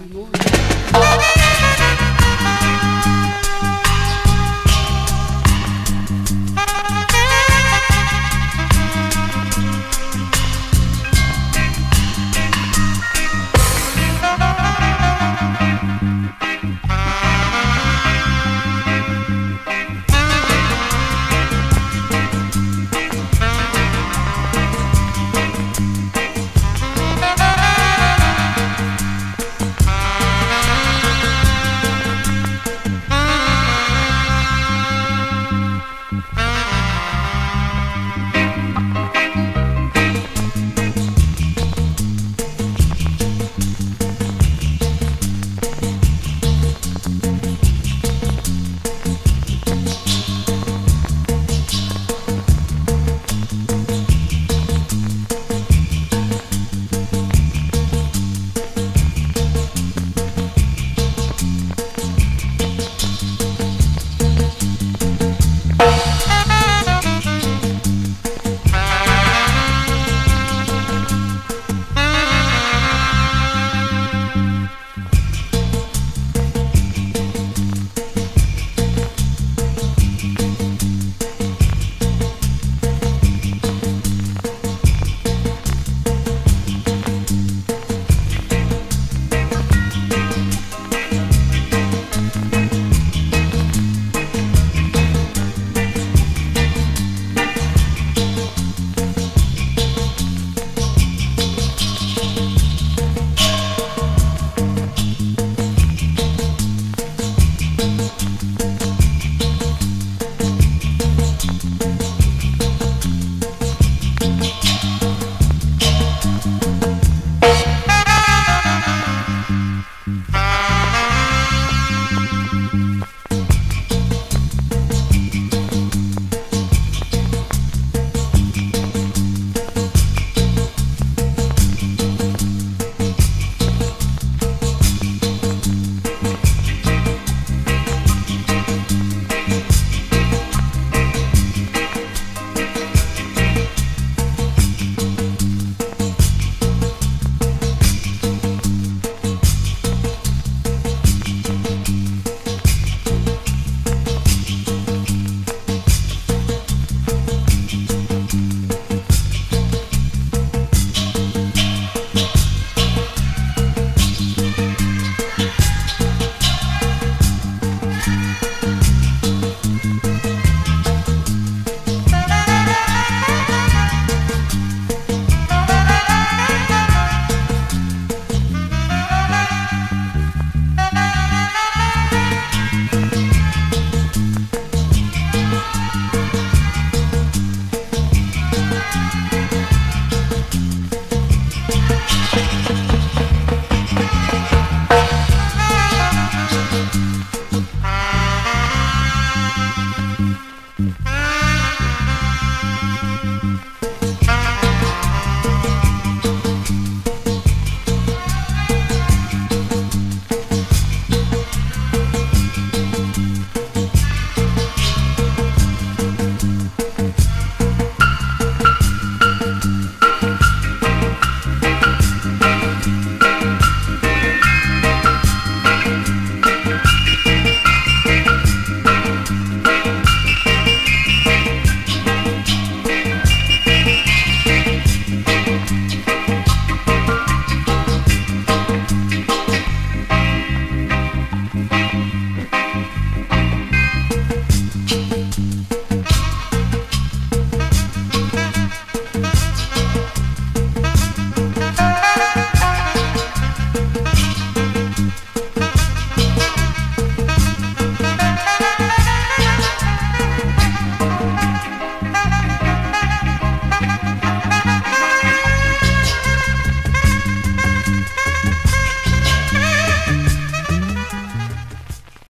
Nossa.